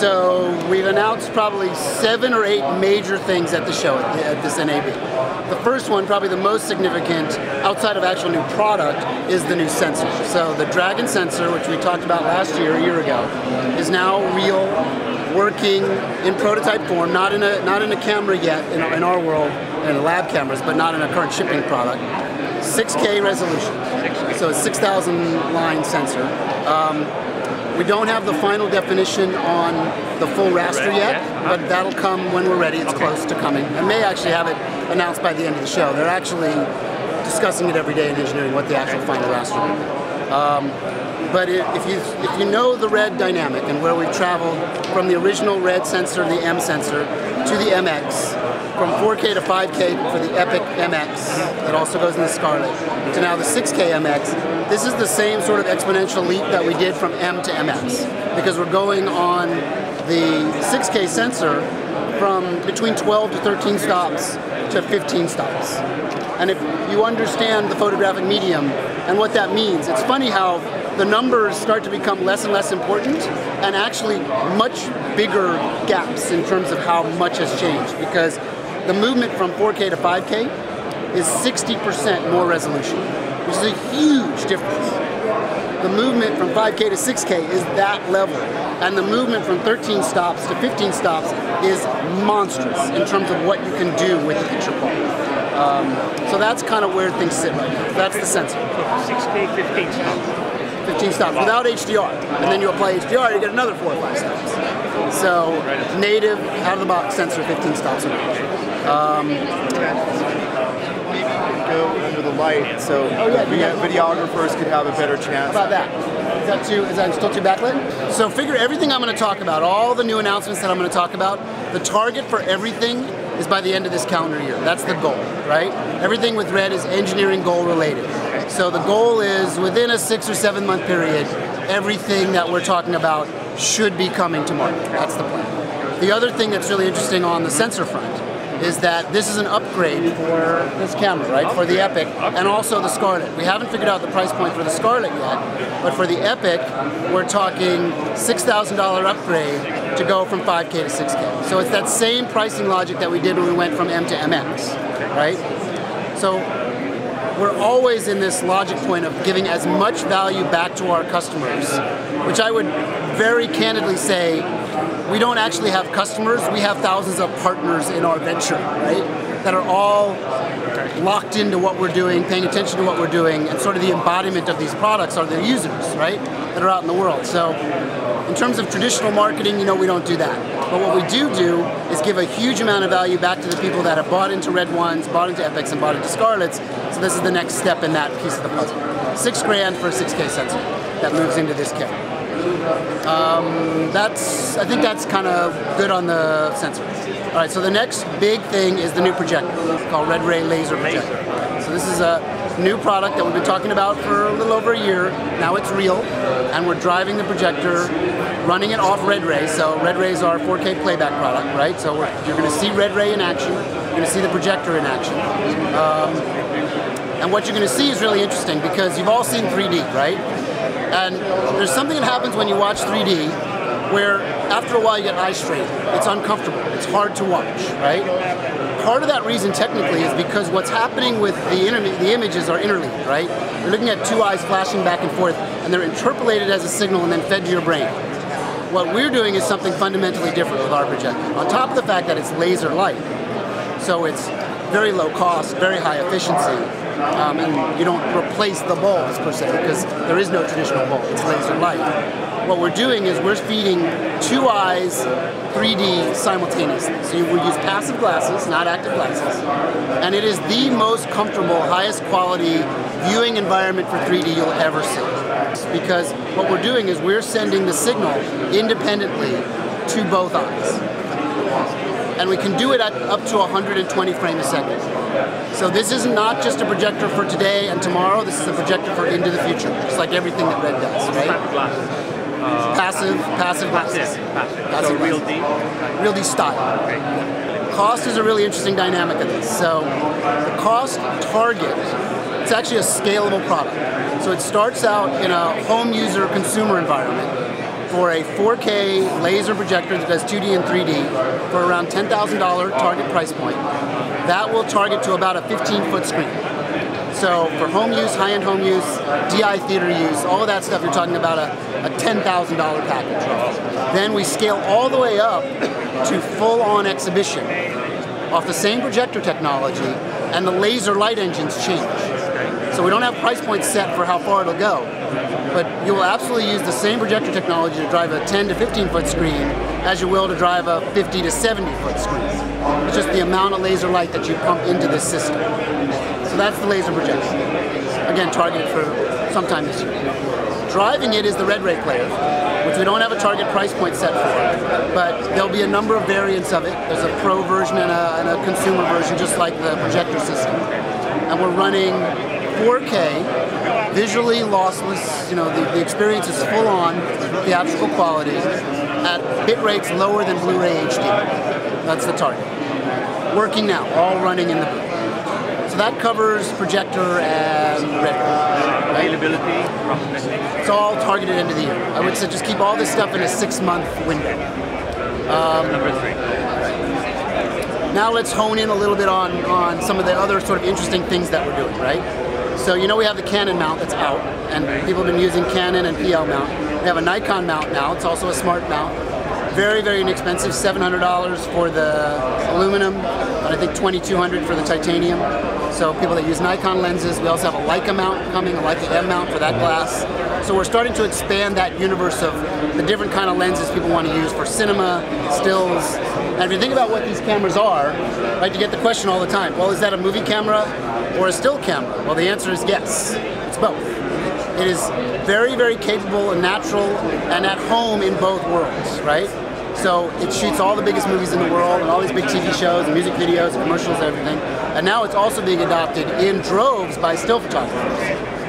So we've announced probably seven or eight major things at the show, at this NAB. The first one, probably the most significant, outside of actual new product, is the new sensor. So the Dragon sensor, which we talked about last year, a year ago, is now real, working in prototype form, not in a not in a camera yet in, in our world, in lab cameras, but not in a current shipping product. 6K resolution, so a 6,000 line sensor. Um, we don't have the final definition on the full raster yet, but that'll come when we're ready. It's okay. close to coming. And may actually have it announced by the end of the show. They're actually discussing it every day in engineering, what the actual final raster will be. Um, but if you if you know the red dynamic and where we've traveled from the original red sensor, the M sensor, to the MX, from 4K to 5K for the Epic MX that also goes in the Scarlet, to now the 6K MX, this is the same sort of exponential leap that we did from M to MX because we're going on the 6K sensor from between 12 to 13 stops to 15 stops. And if you understand the photographic medium and what that means, it's funny how the numbers start to become less and less important and actually much bigger gaps in terms of how much has changed because the movement from 4K to 5K is 60% more resolution, which is a huge difference. The movement from 5K to 6K is that level, and the movement from 13 stops to 15 stops is monstrous in terms of what you can do with the picture quality. Um, so that's kind of where things sit right now. That's the sensor. 6K, 15 stops. 15 stops without HDR. And then you apply HDR, you get another four or five stops. So native, out of the box sensor, 15 stops um, go under the light so oh, yeah, yeah. videographers could have a better chance. How about that? Is that too? Is that still too backlit? So figure everything I'm going to talk about, all the new announcements that I'm going to talk about. The target for everything is by the end of this calendar year. That's the goal, right? Everything with Red is engineering goal related. So the goal is within a six or seven month period, everything that we're talking about should be coming to market. That's the plan. The other thing that's really interesting on the sensor front is that this is an upgrade for this camera, right? For the Epic and also the Scarlet. We haven't figured out the price point for the Scarlet yet, but for the Epic, we're talking $6,000 upgrade to go from 5K to 6K. So it's that same pricing logic that we did when we went from M to MX, right? So we're always in this logic point of giving as much value back to our customers, which I would very candidly say we don't actually have customers, we have thousands of partners in our venture, right? That are all locked into what we're doing, paying attention to what we're doing, and sort of the embodiment of these products are the users, right? That are out in the world. So in terms of traditional marketing, you know, we don't do that. But what we do do is give a huge amount of value back to the people that have bought into Red Ones, bought into Epics, and bought into Scarlets. So this is the next step in that piece of the puzzle. Six grand for a 6K sensor that moves into this kit. Um, that's, I think that's kind of good on the sensor. All right, so the next big thing is the new projector called Red Ray Laser Projector. So this is a new product that we've been talking about for a little over a year. Now it's real, and we're driving the projector, running it off Red Ray. So Red Ray is our 4K playback product, right? So you're going to see Red Ray in action. You're going to see the projector in action. Um, and what you're going to see is really interesting because you've all seen 3D, right? And there's something that happens when you watch 3D where after a while you get eye strain. It's uncomfortable. It's hard to watch, right? Part of that reason technically is because what's happening with the, the images are interleaved, right? You're looking at two eyes flashing back and forth and they're interpolated as a signal and then fed to your brain. What we're doing is something fundamentally different with our projector. On top of the fact that it's laser light, so it's very low cost, very high efficiency, um, and you don't replace the bulbs per se because there is no traditional bulb, it's laser light. What we're doing is we're feeding two eyes 3D simultaneously. So we use passive glasses, not active glasses, and it is the most comfortable, highest quality viewing environment for 3D you'll ever see. Because what we're doing is we're sending the signal independently to both eyes and we can do it at up to 120 frames a second. So this is not just a projector for today and tomorrow, this is a projector for into the future, just like everything that Red does, right? Uh, passive, passive glasses. Passive, passive. So RealD? Real D style. Okay. Cost is a really interesting dynamic of this. So the cost target, it's actually a scalable product. So it starts out in a home user consumer environment for a 4K laser projector that does 2D and 3D for around $10,000 target price point. That will target to about a 15 foot screen. So for home use, high-end home use, DI theater use, all of that stuff, you're talking about a, a $10,000 package. Then we scale all the way up to full-on exhibition off the same projector technology, and the laser light engines change. So we don't have price points set for how far it'll go, but you will absolutely use the same projector technology to drive a 10 to 15 foot screen as you will to drive a 50 to 70 foot screen. It's just the amount of laser light that you pump into this system. So that's the laser projection. Again, targeted for sometime this year. Driving it is the Red Ray player, which we don't have a target price point set for, but there'll be a number of variants of it. There's a pro version and a, and a consumer version, just like the projector system. And we're running 4K, visually lossless, you know, the, the experience is full on theatrical quality at bit rates lower than Blu-ray HD. That's the target. Working now, all running in the booth. So that covers projector and. Availability, It's all targeted into the year. I would say just keep all this stuff in a six-month window. Um, number three. Now let's hone in a little bit on, on some of the other sort of interesting things that we're doing, right? So you know we have the Canon mount that's out, and people have been using Canon and PL mount. We have a Nikon mount now, it's also a smart mount. Very, very inexpensive, $700 for the aluminum, and I think $2,200 for the titanium. So people that use Nikon lenses, we also have a Leica mount coming, a Leica M mount for that glass. So we're starting to expand that universe of the different kind of lenses people want to use for cinema, stills, and if you think about what these cameras are, right, you get the question all the time, well, is that a movie camera or a still camera? Well, the answer is yes, it's both. It is very, very capable and natural and at home in both worlds, right? So it shoots all the biggest movies in the world and all these big TV shows and music videos and commercials and everything. And now it's also being adopted in droves by still photographers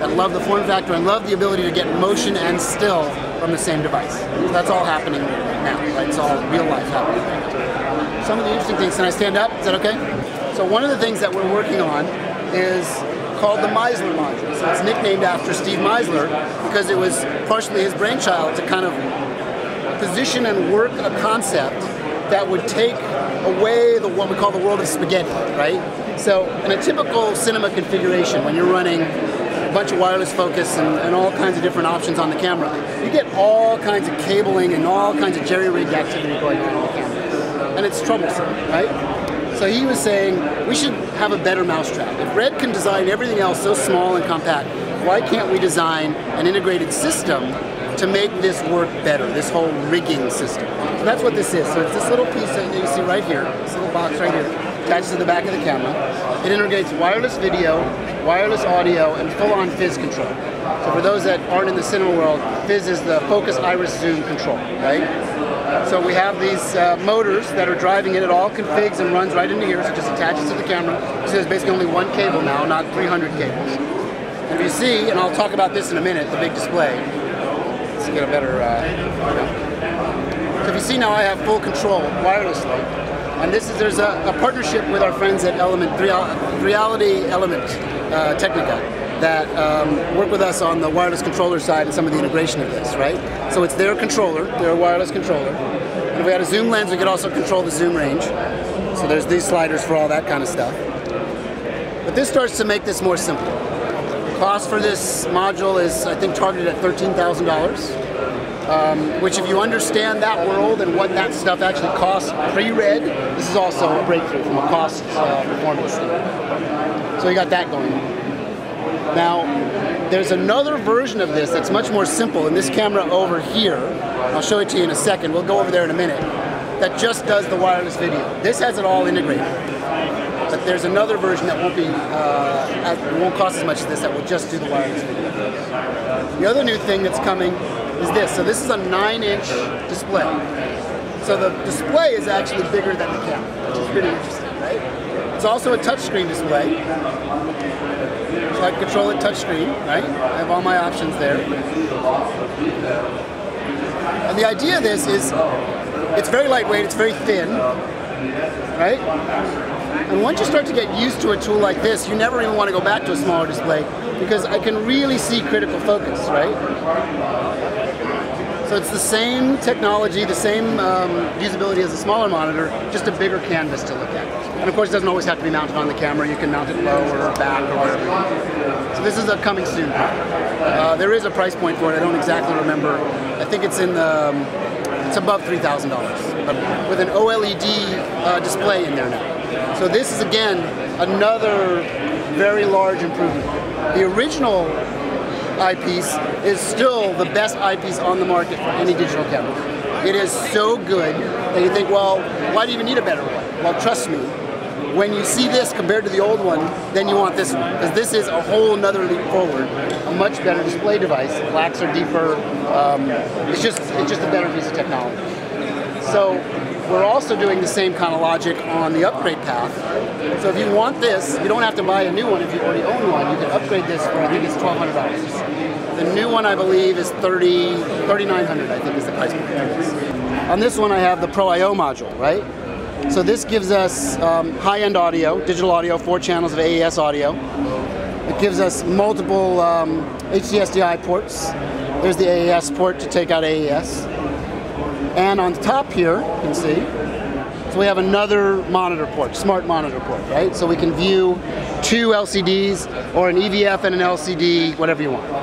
that love the form factor and love the ability to get motion and still from the same device. So that's all happening now, right? It's all real life happening right now. Some of the interesting things, can I stand up? Is that okay? So one of the things that we're working on is called the Meizler module. So it's nicknamed after Steve Meizler because it was partially his brainchild to kind of position and work a concept that would take away the what we call the world of spaghetti, right? So in a typical cinema configuration, when you're running a bunch of wireless focus and, and all kinds of different options on the camera, you get all kinds of cabling and all kinds of jerry-rigged activity going on. And it's troublesome, right? So he was saying we should have a better mousetrap. If Red can design everything else so small and compact, why can't we design an integrated system to make this work better, this whole rigging system? So that's what this is. So it's this little piece that you see right here, this little box right here, attached to the back of the camera. It integrates wireless video, wireless audio, and full-on FIZ control. So for those that aren't in the cinema world, FIZ is the focus iris zoom control, right? So we have these uh, motors that are driving it. It all configs and runs right into here, so it just attaches to the camera. So there's basically only one cable now, not 300 cables. And if you see, and I'll talk about this in a minute, the big display. Let's get a better. Uh, so if you see now, I have full control wirelessly, and this is there's a, a partnership with our friends at Element Reality Element uh, Technica that um, work with us on the wireless controller side and some of the integration of this, right? So it's their controller, their wireless controller. And if we had a zoom lens, we could also control the zoom range. So there's these sliders for all that kind of stuff. But this starts to make this more simple. Cost for this module is, I think, targeted at $13,000. Um, which if you understand that world and what that stuff actually costs pre-red, this is also a breakthrough from a cost uh, performance standpoint. So you got that going on. Now, there's another version of this that's much more simple, and this camera over here, I'll show it to you in a second, we'll go over there in a minute, that just does the wireless video. This has it all integrated. But there's another version that won't be, uh, won't cost as much as this, that will just do the wireless video. The other new thing that's coming is this. So this is a nine inch display. So the display is actually bigger than the camera, which is pretty interesting, right? It's also a touchscreen display. I control it touchscreen, right? I have all my options there. And the idea of this is it's very lightweight, it's very thin, right? And once you start to get used to a tool like this, you never even want to go back to a smaller display because I can really see critical focus, right? So it's the same technology, the same um, usability as a smaller monitor, just a bigger canvas to look at. And of course, it doesn't always have to be mounted on the camera. You can mount it low or back or whatever. So this is a coming soon. Uh, there is a price point for it. I don't exactly remember. I think it's in the, um, it's above three thousand dollars, with an OLED uh, display in there now. So this is again another very large improvement. The original eyepiece is still the best eyepiece on the market for any digital camera. It is so good that you think, well, why do you even need a better one? Well, trust me, when you see this compared to the old one, then you want this one because this is a whole nother leap forward, a much better display device. Blacks are deeper. Um, it's just it's just a better piece of technology. So we're also doing the same kind of logic on the upgrade path. So if you want this, you don't have to buy a new one if you already own one. You can upgrade this for I think it's twelve hundred dollars. The new one I believe is 30 3900 I think is the price point. On this one I have the Pro I/O module, right? So this gives us um, high-end audio, digital audio, four channels of AES audio. It gives us multiple um, HDSDI ports. There's the AES port to take out AES. And on the top here, you can see, so we have another monitor port, smart monitor port, right? So we can view two LCDs or an EVF and an LCD, whatever you want.